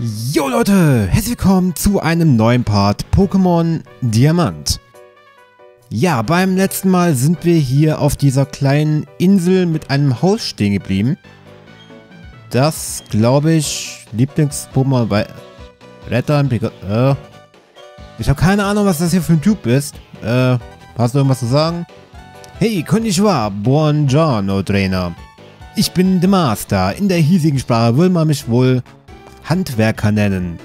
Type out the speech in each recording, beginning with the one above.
Jo Leute, herzlich willkommen zu einem neuen Part Pokémon Diamant. Ja, beim letzten Mal sind wir hier auf dieser kleinen Insel mit einem Haus stehen geblieben. Das, glaube ich, Lieblings-Pokémon bei Rettern, äh, Ich habe keine Ahnung, was das hier für ein Typ ist. Äh, hast du irgendwas zu sagen? Hey, konnichiwa, buongiorno, Trainer. Ich bin der Master. In der hiesigen Sprache will man mich wohl Handwerker nennen.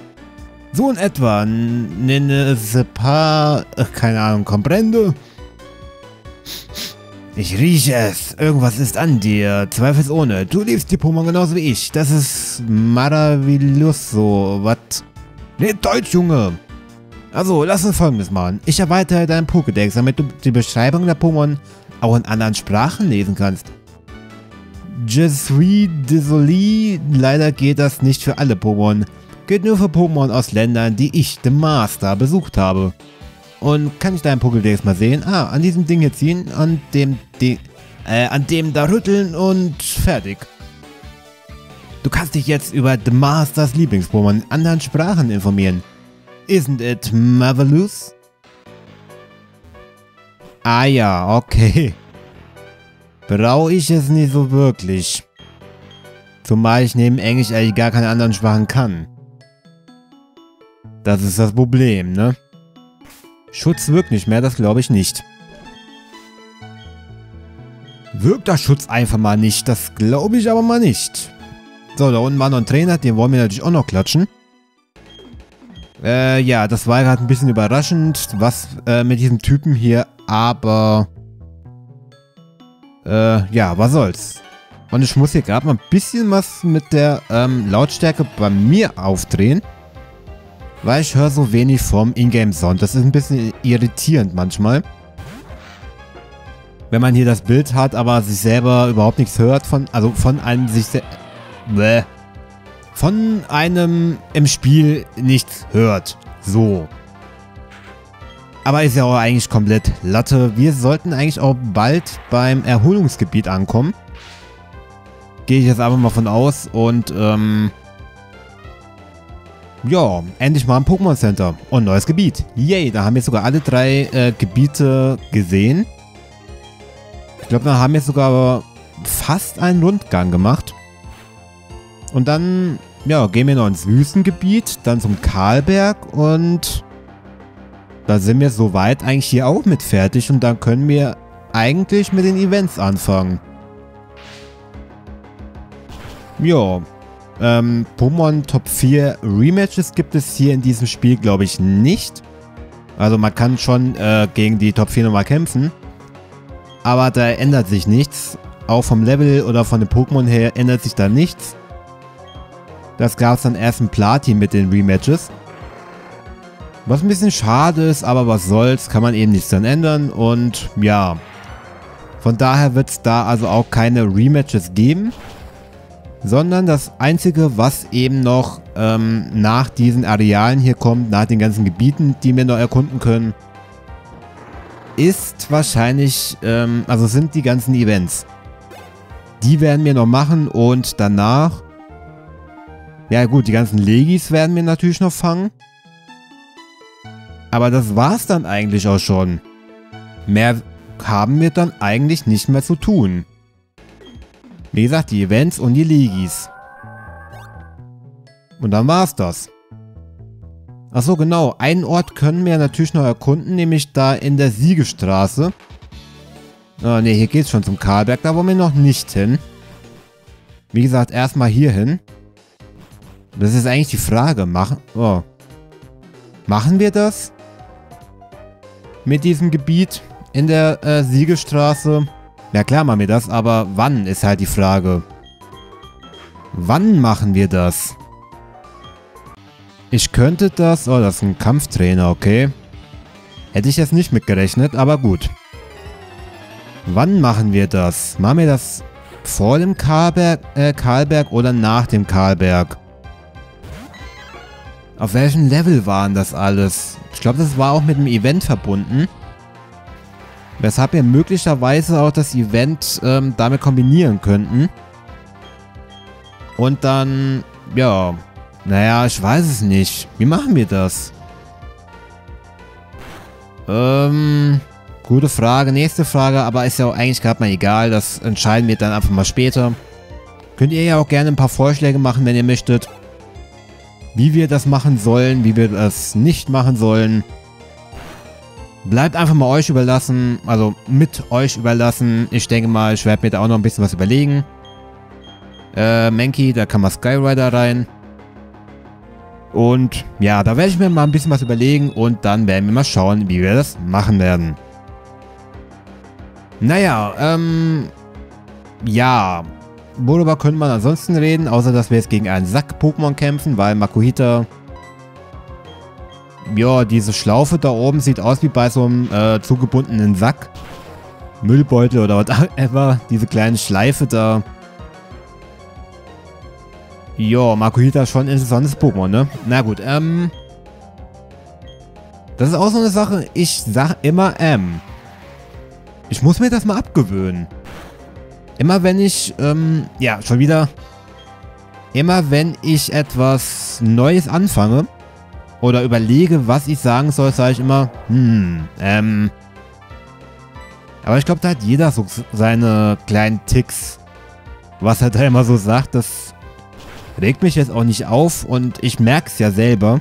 So in etwa. Nenne se pa... Keine Ahnung, comprendo? Ich rieche es. Irgendwas ist an dir. Zweifelsohne. Du liebst die Pokémon genauso wie ich. Das ist maravilloso. Was? Ne, Deutsch, Junge. Also, lass uns folgendes machen. Ich erweitere deinen Pokédex, damit du die Beschreibung der Pokémon auch in anderen Sprachen lesen kannst. Je suis désolé, leider geht das nicht für alle Pokémon. Geht nur für Pokémon aus Ländern, die ich, The Master, besucht habe. Und kann ich deinen Pokédex mal sehen? Ah, an diesem Ding hier ziehen, an dem, Ding, äh, an dem da rütteln und fertig. Du kannst dich jetzt über The Masters Lieblings-Pokémon in anderen Sprachen informieren. Isn't it marvelous? Ah ja, okay. Brauche ich es nicht so wirklich. Zumal ich neben Englisch eigentlich gar keine anderen Sprachen kann. Das ist das Problem, ne? Schutz wirkt nicht mehr, das glaube ich nicht. Wirkt der Schutz einfach mal nicht, das glaube ich aber mal nicht. So, da unten war noch ein Trainer, den wollen wir natürlich auch noch klatschen. Äh, ja, das war gerade ein bisschen überraschend, was äh, mit diesem Typen hier, aber äh, ja, was soll's. Und ich muss hier gerade mal ein bisschen was mit der ähm, Lautstärke bei mir aufdrehen. Weil ich höre so wenig vom Ingame-Sound. Das ist ein bisschen irritierend manchmal. Wenn man hier das Bild hat, aber sich selber überhaupt nichts hört von, also von einem sich Bäh. Von einem im Spiel nichts hört. So. Aber ist ja auch eigentlich komplett Latte. Wir sollten eigentlich auch bald beim Erholungsgebiet ankommen. Gehe ich jetzt einfach mal von aus und ähm... Ja, endlich mal ein Pokémon Center und neues Gebiet. Yay, da haben wir sogar alle drei äh, Gebiete gesehen. Ich glaube, da haben wir sogar fast einen Rundgang gemacht. Und dann, ja, gehen wir noch ins Wüstengebiet, dann zum Karlberg und da sind wir soweit eigentlich hier auch mit fertig und dann können wir eigentlich mit den Events anfangen. Ja, ähm, Pokémon Top 4 Rematches gibt es hier in diesem Spiel, glaube ich, nicht. Also man kann schon äh, gegen die Top 4 nochmal kämpfen. Aber da ändert sich nichts. Auch vom Level oder von den Pokémon her ändert sich da nichts. Das gab es dann erst im Platin mit den Rematches. Was ein bisschen schade ist, aber was soll's, kann man eben nichts dann ändern und ja. Von daher wird es da also auch keine Rematches geben. Sondern das einzige, was eben noch ähm, nach diesen Arealen hier kommt, nach den ganzen Gebieten, die wir noch erkunden können, ist wahrscheinlich, ähm, also sind die ganzen Events. Die werden wir noch machen und danach, ja gut, die ganzen Legis werden wir natürlich noch fangen. Aber das war's dann eigentlich auch schon. Mehr haben wir dann eigentlich nicht mehr zu tun. Wie gesagt, die Events und die Legis. Und dann war's das. Achso, genau. Einen Ort können wir natürlich noch erkunden, nämlich da in der Siegestraße. Ah, ne, hier geht's schon zum Karlberg. Da wollen wir noch nicht hin. Wie gesagt, erstmal hier hin. Das ist eigentlich die Frage. Machen, oh. Machen wir das? Mit diesem Gebiet in der äh, Siegelstraße. Ja klar machen wir das, aber wann ist halt die Frage. Wann machen wir das? Ich könnte das... Oh, das ist ein Kampftrainer, okay. Hätte ich jetzt nicht mitgerechnet, aber gut. Wann machen wir das? Machen wir das vor dem Karlberg, äh, Karlberg oder nach dem Karlberg? Auf welchem Level waren das alles? Ich glaube, das war auch mit dem Event verbunden. Weshalb wir möglicherweise auch das Event ähm, damit kombinieren könnten. Und dann, ja, Naja, ich weiß es nicht. Wie machen wir das? Ähm, gute Frage. Nächste Frage, aber ist ja auch eigentlich gerade mal egal. Das entscheiden wir dann einfach mal später. Könnt ihr ja auch gerne ein paar Vorschläge machen, wenn ihr möchtet. Wie wir das machen sollen, wie wir das nicht machen sollen. Bleibt einfach mal euch überlassen, also mit euch überlassen. Ich denke mal, ich werde mir da auch noch ein bisschen was überlegen. Äh, Menki, da kann man Skyrider rein. Und ja, da werde ich mir mal ein bisschen was überlegen und dann werden wir mal schauen, wie wir das machen werden. Naja, ähm, ja, worüber können wir ansonsten reden, außer dass wir jetzt gegen einen Sack-Pokémon kämpfen, weil Makuhita, ja, diese Schlaufe da oben sieht aus wie bei so einem äh, zugebundenen Sack. Müllbeutel oder whatever, diese kleine Schleife da. Jo, Makuhita ist schon ein interessantes Pokémon, ne? Na gut, ähm... Das ist auch so eine Sache, ich sag immer ähm. Ich muss mir das mal abgewöhnen. Immer wenn ich, ähm, ja, schon wieder... Immer wenn ich etwas Neues anfange oder überlege, was ich sagen soll, sage ich immer, hm, ähm... Aber ich glaube, da hat jeder so seine kleinen Ticks. Was er da immer so sagt, das Regt mich jetzt auch nicht auf und ich merke es ja selber.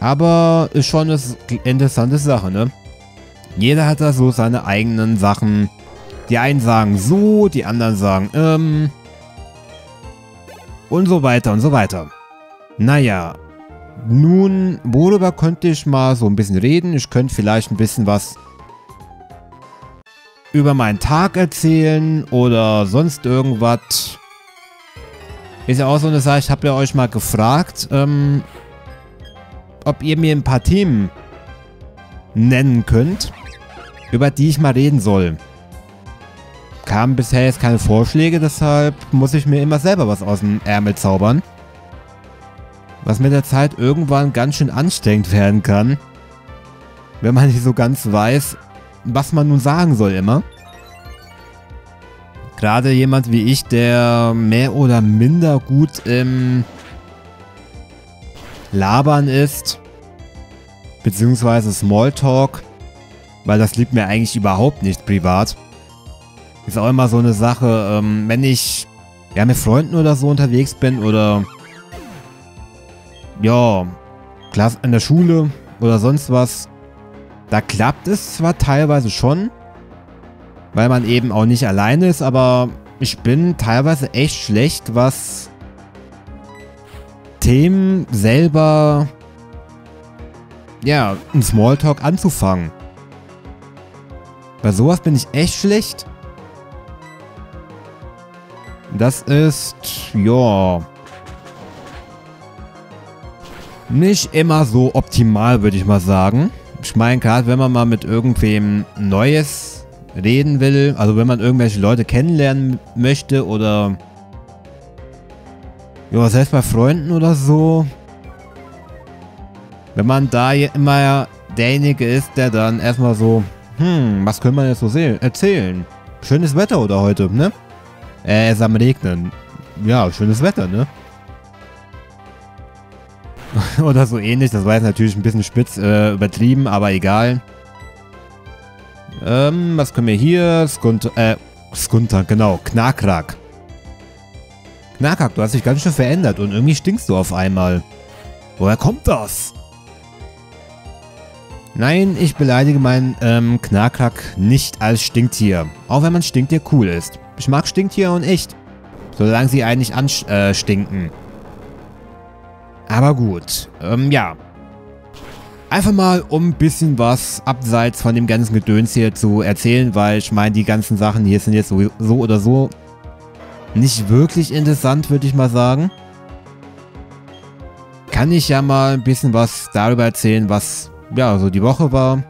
Aber ist schon eine interessante Sache, ne? Jeder hat da so seine eigenen Sachen. Die einen sagen so, die anderen sagen ähm. Und so weiter und so weiter. Naja. Nun, worüber könnte ich mal so ein bisschen reden? Ich könnte vielleicht ein bisschen was über meinen Tag erzählen oder sonst irgendwas. Ist ja auch so eine Sache, ich habe ja euch mal gefragt, ähm, ob ihr mir ein paar Themen nennen könnt, über die ich mal reden soll. Kamen bisher jetzt keine Vorschläge, deshalb muss ich mir immer selber was aus dem Ärmel zaubern. Was mit der Zeit irgendwann ganz schön anstrengend werden kann. Wenn man nicht so ganz weiß, was man nun sagen soll immer. Gerade jemand wie ich, der mehr oder minder gut im Labern ist, beziehungsweise Smalltalk, weil das liegt mir eigentlich überhaupt nicht privat. Ist auch immer so eine Sache, ähm, wenn ich ja mit Freunden oder so unterwegs bin oder ja, Klasse in der Schule oder sonst was, da klappt es zwar teilweise schon, weil man eben auch nicht alleine ist, aber ich bin teilweise echt schlecht, was Themen selber, ja, im Smalltalk anzufangen. Bei sowas bin ich echt schlecht. Das ist, ja, nicht immer so optimal, würde ich mal sagen. Ich meine, gerade wenn man mal mit irgendwem Neues reden will, also wenn man irgendwelche Leute kennenlernen möchte oder ja, selbst bei Freunden oder so, wenn man da immer derjenige ist, der dann erstmal so, hm, was können wir jetzt so erzählen? Schönes Wetter oder heute, ne? Äh, es ist am Regnen. Ja, schönes Wetter, ne? oder so ähnlich, das war jetzt natürlich ein bisschen spitz äh, übertrieben, aber egal. Ähm, was können wir hier? Skunter, äh, Skunter, genau. Knakrak. Knakrak, du hast dich ganz schön verändert und irgendwie stinkst du auf einmal. Woher kommt das? Nein, ich beleidige meinen ähm, Knakrak nicht als Stinktier. Auch wenn man Stinktier cool ist. Ich mag und echt. Solange sie eigentlich anstinken. Äh, Aber gut. Ähm, ja. Einfach mal, um ein bisschen was abseits von dem ganzen Gedöns hier zu erzählen, weil ich meine, die ganzen Sachen hier sind jetzt so oder so nicht wirklich interessant, würde ich mal sagen. Kann ich ja mal ein bisschen was darüber erzählen, was ja so die Woche war.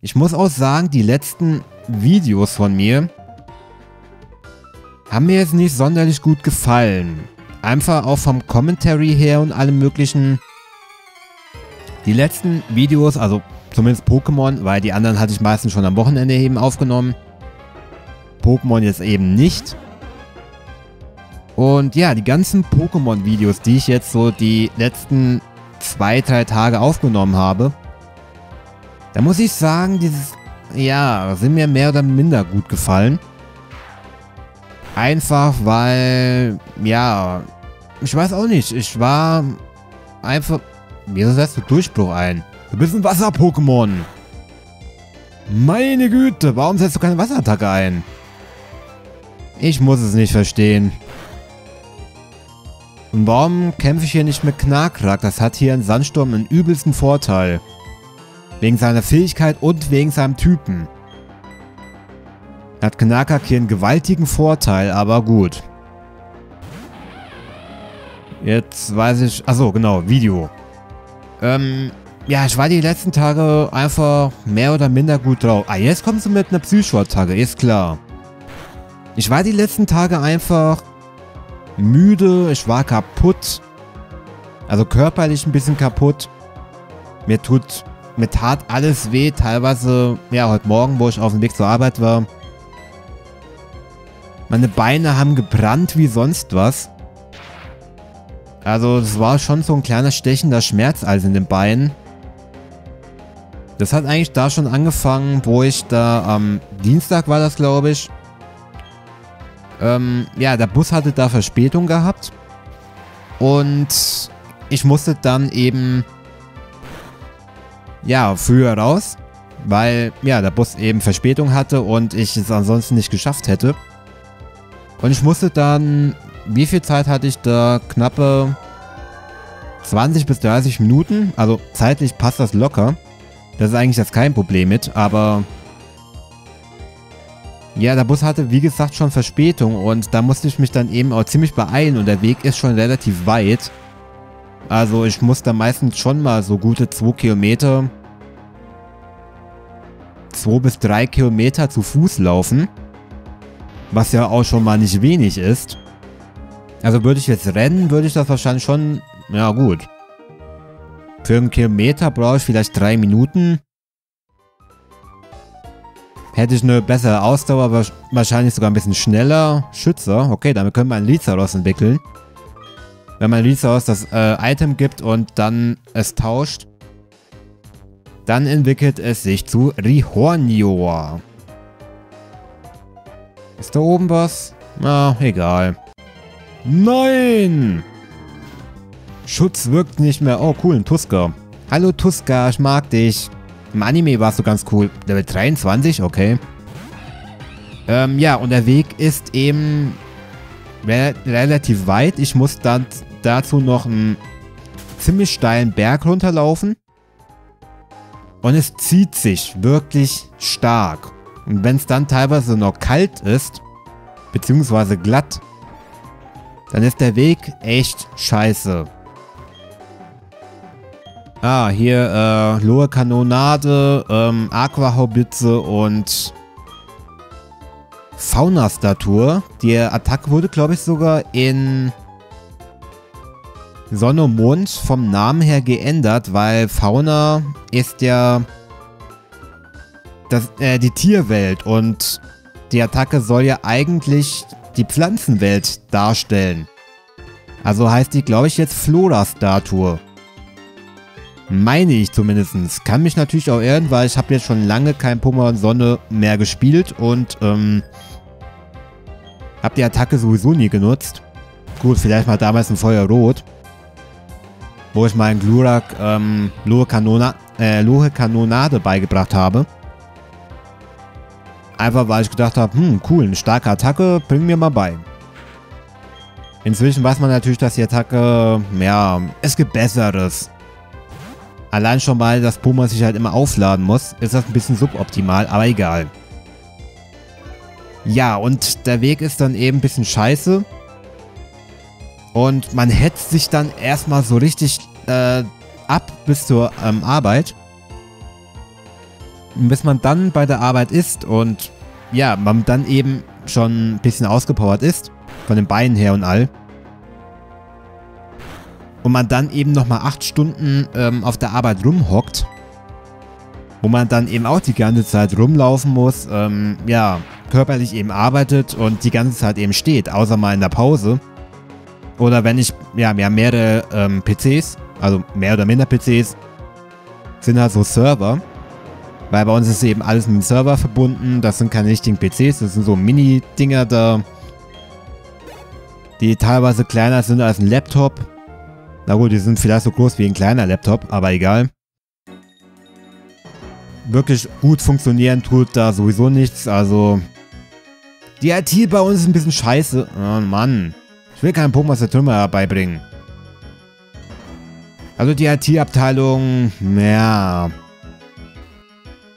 Ich muss auch sagen, die letzten Videos von mir haben mir jetzt nicht sonderlich gut gefallen. Einfach auch vom Commentary her und allem möglichen die letzten Videos, also zumindest Pokémon, weil die anderen hatte ich meistens schon am Wochenende eben aufgenommen. Pokémon jetzt eben nicht. Und ja, die ganzen Pokémon-Videos, die ich jetzt so die letzten zwei, drei Tage aufgenommen habe, da muss ich sagen, dieses, ja, sind mir mehr oder minder gut gefallen. Einfach weil, ja, ich weiß auch nicht, ich war einfach, wieso setzt du Durchbruch ein? Du bist ein Wasser-Pokémon. Meine Güte, warum setzt du keine Wasserattacke ein? Ich muss es nicht verstehen. Und warum kämpfe ich hier nicht mit Knarkrak? Das hat hier in Sandsturm einen übelsten Vorteil. Wegen seiner Fähigkeit und wegen seinem Typen. Hat Knarkrak hier einen gewaltigen Vorteil, aber gut. Jetzt weiß ich... Achso, genau, Video. Ähm, ja, ich war die letzten Tage einfach mehr oder minder gut drauf. Ah, jetzt kommst du mit einer Psycho-Attacke, ist klar. Ich war die letzten Tage einfach müde, ich war kaputt. Also körperlich ein bisschen kaputt. Mir tut, mir tat alles weh, teilweise, ja, heute Morgen, wo ich auf dem Weg zur Arbeit war. Meine Beine haben gebrannt wie sonst was. Also, es war schon so ein kleiner stechender Schmerz als in den Beinen. Das hat eigentlich da schon angefangen, wo ich da am Dienstag war das, glaube ich, ähm, ja, der Bus hatte da Verspätung gehabt. Und ich musste dann eben, ja, früher raus. Weil, ja, der Bus eben Verspätung hatte und ich es ansonsten nicht geschafft hätte. Und ich musste dann, wie viel Zeit hatte ich da? Knappe 20 bis 30 Minuten. Also zeitlich passt das locker. Das ist eigentlich jetzt kein Problem mit, aber ja, der Bus hatte wie gesagt schon Verspätung und da musste ich mich dann eben auch ziemlich beeilen und der Weg ist schon relativ weit. Also ich muss da meistens schon mal so gute 2 Kilometer, 2 bis 3 Kilometer zu Fuß laufen. Was ja auch schon mal nicht wenig ist. Also würde ich jetzt rennen, würde ich das wahrscheinlich schon, ja gut. Für einen Kilometer brauche ich vielleicht 3 Minuten. Hätte ich eine bessere Ausdauer, wahrscheinlich sogar ein bisschen schneller. Schützer. Okay, damit können wir einen Lizaros entwickeln. Wenn man Lizaros das äh, Item gibt und dann es tauscht, dann entwickelt es sich zu Rihornior. Ist da oben was? Na, egal. Nein! Schutz wirkt nicht mehr. Oh, cool, ein Tusker. Hallo Tuska, ich mag dich. Im Anime warst du ganz cool. Level 23, okay. Ähm, ja, und der Weg ist eben re relativ weit. Ich muss dann dazu noch einen ziemlich steilen Berg runterlaufen. Und es zieht sich wirklich stark. Und wenn es dann teilweise noch kalt ist, beziehungsweise glatt, dann ist der Weg echt scheiße. Ah, hier, äh, Lohe Kanonade, ähm, Aquahaubitze und Fauna-Statur. Die Attacke wurde, glaube ich, sogar in Sonne und Mond vom Namen her geändert, weil Fauna ist ja das, äh, die Tierwelt und die Attacke soll ja eigentlich die Pflanzenwelt darstellen. Also heißt die, glaube ich, jetzt Flora-Statue. Meine ich zumindest. Kann mich natürlich auch irren, weil ich habe jetzt schon lange kein Pokémon Sonne mehr gespielt und ähm, habe die Attacke sowieso nie genutzt. Gut, vielleicht mal damals ein Feuerrot. Wo ich meinen Glurak ähm, Lohe, äh, Lohe Kanonade beigebracht habe. Einfach weil ich gedacht habe, hm, cool, eine starke Attacke, bring mir mal bei. Inzwischen weiß man natürlich, dass die Attacke, ja, es gibt Besseres. Allein schon mal, dass Puma sich halt immer aufladen muss, ist das ein bisschen suboptimal, aber egal. Ja, und der Weg ist dann eben ein bisschen scheiße. Und man hetzt sich dann erstmal so richtig äh, ab bis zur ähm, Arbeit. Bis man dann bei der Arbeit ist und ja, man dann eben schon ein bisschen ausgepowert ist. Von den Beinen her und all und man dann eben nochmal acht Stunden ähm, auf der Arbeit rumhockt, wo man dann eben auch die ganze Zeit rumlaufen muss, ähm, ja, körperlich eben arbeitet und die ganze Zeit eben steht, außer mal in der Pause, oder wenn ich, ja, haben mehrere ähm, PCs, also mehr oder minder PCs, sind halt so Server. Weil bei uns ist eben alles mit dem Server verbunden. Das sind keine richtigen PCs, das sind so Mini-Dinger da. Die teilweise kleiner sind als ein Laptop. Na gut, die sind vielleicht so groß wie ein kleiner Laptop, aber egal. Wirklich gut funktionieren tut da sowieso nichts, also... Die IT bei uns ist ein bisschen scheiße. Oh Mann. Ich will keinen Pokémon Saturn herbeibringen. Also die IT-Abteilung, ja...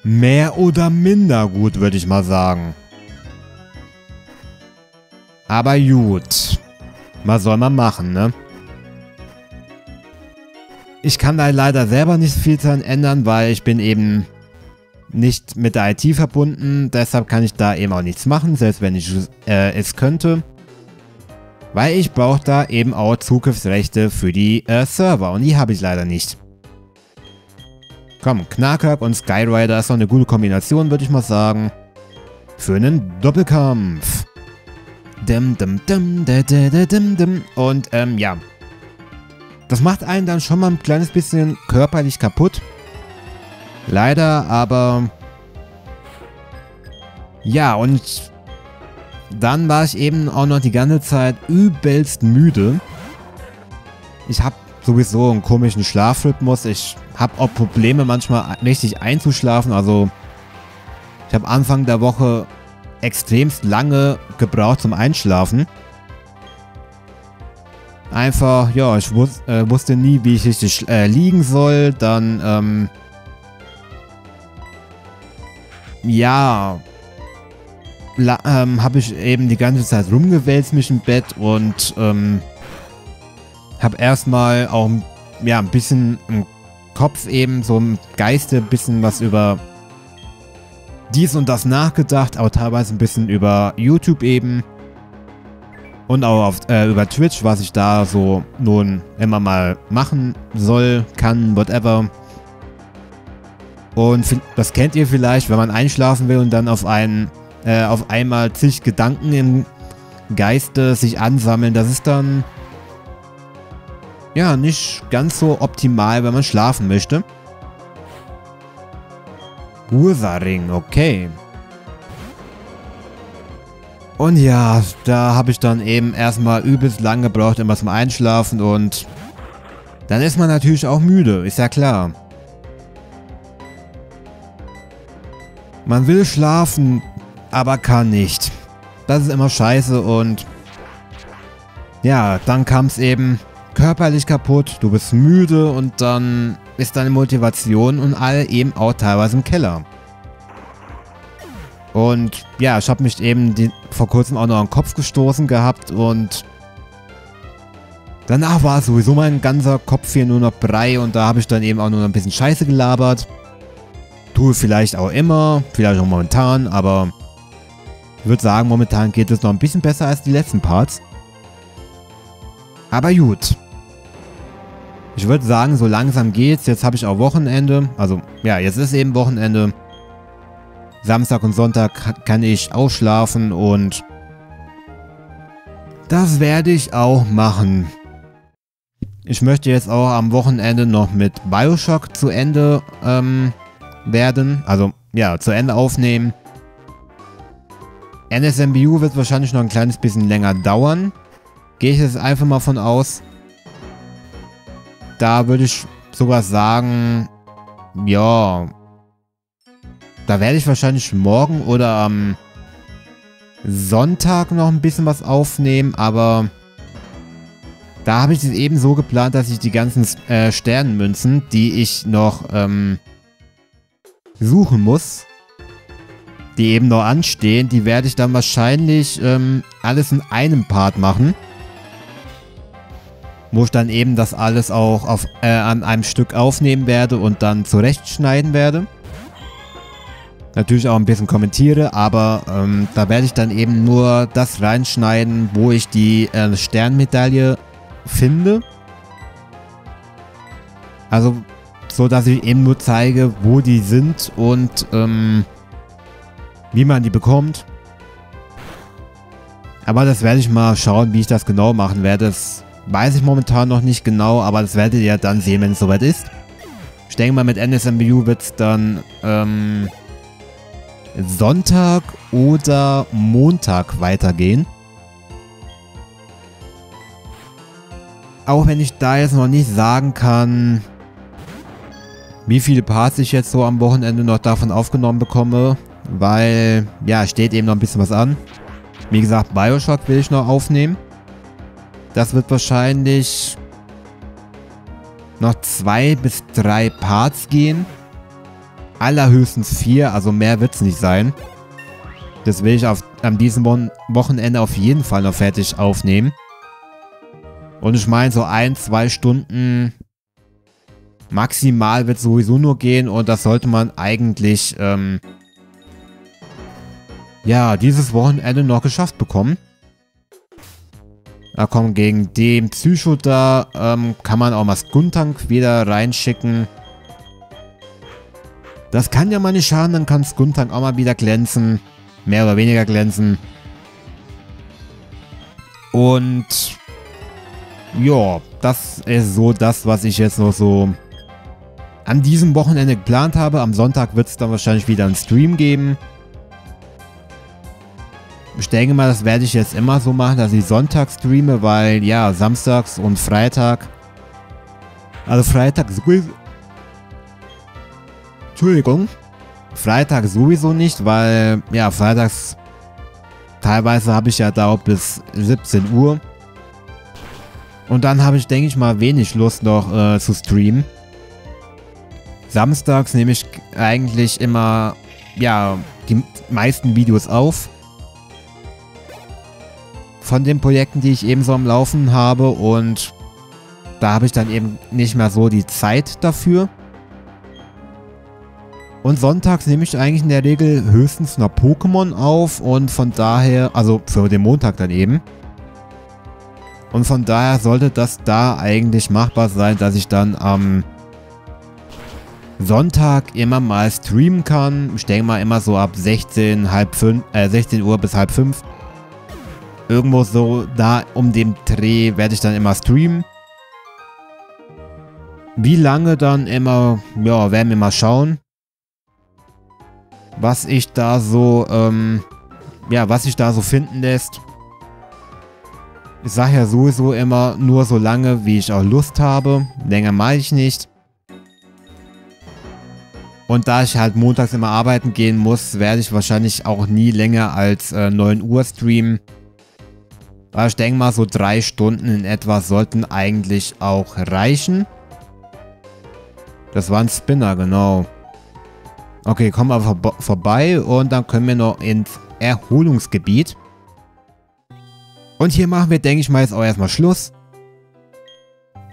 Mehr oder minder gut, würde ich mal sagen. Aber gut. Was soll man machen, ne? Ich kann da leider selber nicht viel dran ändern, weil ich bin eben nicht mit der IT verbunden. Deshalb kann ich da eben auch nichts machen, selbst wenn ich äh, es könnte. Weil ich brauche da eben auch Zugriffsrechte für die äh, Server und die habe ich leider nicht. Komm, Knarkab und Skyrider ist doch eine gute Kombination, würde ich mal sagen. Für einen Doppelkampf. Dim, dim, dim, dim, dim, dim. Und ähm, ja. Das macht einen dann schon mal ein kleines bisschen körperlich kaputt. Leider, aber... Ja, und dann war ich eben auch noch die ganze Zeit übelst müde. Ich habe sowieso einen komischen Schlafrhythmus. Ich habe auch Probleme manchmal richtig einzuschlafen. Also ich habe Anfang der Woche extremst lange gebraucht zum Einschlafen. Einfach, ja, ich wus äh, wusste nie, wie ich richtig äh, liegen soll. Dann, ähm, ja, ähm, habe ich eben die ganze Zeit rumgewälzt mich im Bett und ähm, habe erstmal auch ja, ein bisschen im Kopf eben, so im Geiste ein bisschen was über dies und das nachgedacht, aber teilweise ein bisschen über YouTube eben. Und auch auf, äh, über Twitch, was ich da so nun immer mal machen soll, kann, whatever. Und das kennt ihr vielleicht, wenn man einschlafen will und dann auf einen, äh, auf einmal zig Gedanken im Geiste sich ansammeln. Das ist dann ja, nicht ganz so optimal, wenn man schlafen möchte. Ursaring, okay. Und ja, da habe ich dann eben erstmal übelst lang gebraucht, immer zum Einschlafen und dann ist man natürlich auch müde, ist ja klar. Man will schlafen, aber kann nicht. Das ist immer scheiße und ja, dann kam es eben körperlich kaputt, du bist müde und dann ist deine Motivation und all eben auch teilweise im Keller. Und ja, ich habe mich eben die, vor kurzem auch noch am Kopf gestoßen gehabt und danach war sowieso mein ganzer Kopf hier nur noch Brei und da habe ich dann eben auch nur noch ein bisschen Scheiße gelabert. Tue vielleicht auch immer, vielleicht auch momentan, aber ich würde sagen, momentan geht es noch ein bisschen besser als die letzten Parts. Aber gut. Ich würde sagen, so langsam geht's. Jetzt habe ich auch Wochenende. Also, ja, jetzt ist eben Wochenende. Samstag und Sonntag kann ich ausschlafen und das werde ich auch machen. Ich möchte jetzt auch am Wochenende noch mit Bioshock zu Ende ähm, werden. Also, ja, zu Ende aufnehmen. NSMBU wird wahrscheinlich noch ein kleines bisschen länger dauern. Gehe ich jetzt einfach mal von aus. Da würde ich sogar sagen, ja, da werde ich wahrscheinlich morgen oder am Sonntag noch ein bisschen was aufnehmen, aber da habe ich es eben so geplant, dass ich die ganzen äh, Sternenmünzen, die ich noch ähm, suchen muss, die eben noch anstehen, die werde ich dann wahrscheinlich ähm, alles in einem Part machen wo ich dann eben das alles auch auf, äh, an einem Stück aufnehmen werde und dann zurechtschneiden werde. Natürlich auch ein bisschen kommentiere, aber ähm, da werde ich dann eben nur das reinschneiden, wo ich die äh, Sternmedaille finde. Also so, dass ich eben nur zeige, wo die sind und ähm, wie man die bekommt. Aber das werde ich mal schauen, wie ich das genau machen werde. Das weiß ich momentan noch nicht genau, aber das werdet ihr dann sehen, wenn es soweit ist. Ich denke mal, mit NSMBU wird es dann ähm, Sonntag oder Montag weitergehen. Auch wenn ich da jetzt noch nicht sagen kann, wie viele Parts ich jetzt so am Wochenende noch davon aufgenommen bekomme, weil, ja, steht eben noch ein bisschen was an. Wie gesagt, Bioshock will ich noch aufnehmen. Das wird wahrscheinlich noch zwei bis drei Parts gehen. Allerhöchstens vier, also mehr wird es nicht sein. Das will ich auf, an diesem Wochenende auf jeden Fall noch fertig aufnehmen. Und ich meine, so ein, zwei Stunden maximal wird sowieso nur gehen und das sollte man eigentlich, ähm, ja, dieses Wochenende noch geschafft bekommen. Da kommen gegen den Psycho da, ähm, kann man auch mal Skuntank wieder reinschicken. Das kann ja mal nicht schaden, dann kann Skuntank auch mal wieder glänzen. Mehr oder weniger glänzen. Und ja, das ist so das, was ich jetzt noch so an diesem Wochenende geplant habe. Am Sonntag wird es dann wahrscheinlich wieder einen Stream geben. Ich denke mal, das werde ich jetzt immer so machen, dass ich Sonntag streame, weil ja, samstags und Freitag. Also Freitag sowieso. Entschuldigung. Freitag sowieso nicht, weil ja, freitags teilweise habe ich ja da auch bis 17 Uhr. Und dann habe ich, denke ich mal, wenig Lust noch äh, zu streamen. Samstags nehme ich eigentlich immer, ja, die meisten Videos auf von den Projekten, die ich eben so am Laufen habe und da habe ich dann eben nicht mehr so die Zeit dafür. Und sonntags nehme ich eigentlich in der Regel höchstens noch Pokémon auf und von daher, also für den Montag dann eben. Und von daher sollte das da eigentlich machbar sein, dass ich dann am Sonntag immer mal streamen kann. Ich denke mal immer so ab 16, halb 5, äh, 16 Uhr bis halb 5 Irgendwo so da um den Dreh werde ich dann immer streamen. Wie lange dann immer, ja, werden wir mal schauen. Was ich da so, ähm, ja, was sich da so finden lässt. Ich sage ja sowieso immer nur so lange, wie ich auch Lust habe. Länger mache ich nicht. Und da ich halt montags immer arbeiten gehen muss, werde ich wahrscheinlich auch nie länger als äh, 9 Uhr streamen. Aber ich denke mal, so drei Stunden in etwa sollten eigentlich auch reichen. Das war ein Spinner, genau. Okay, kommen wir vor vorbei und dann können wir noch ins Erholungsgebiet. Und hier machen wir, denke ich mal, jetzt auch erstmal Schluss.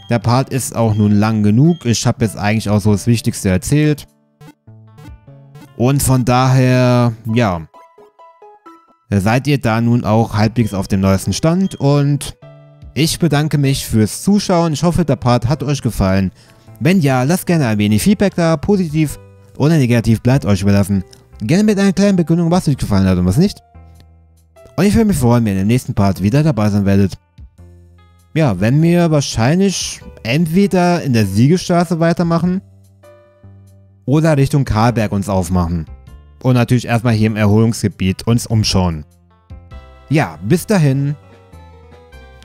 Der Part ist auch nun lang genug. Ich habe jetzt eigentlich auch so das Wichtigste erzählt. Und von daher, ja, seid ihr da nun auch halbwegs auf dem neuesten Stand und ich bedanke mich fürs Zuschauen. Ich hoffe, der Part hat euch gefallen. Wenn ja, lasst gerne ein wenig Feedback da, positiv oder negativ bleibt euch überlassen. Gerne mit einer kleinen Begründung, was euch gefallen hat und was nicht. Und ich würde mich freuen, wenn ihr im nächsten Part wieder dabei sein werdet. Ja, wenn wir wahrscheinlich entweder in der Siegestraße weitermachen oder Richtung Karlberg uns aufmachen und natürlich erstmal hier im Erholungsgebiet uns umschauen. Ja, bis dahin.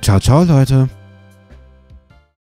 Ciao, ciao, Leute.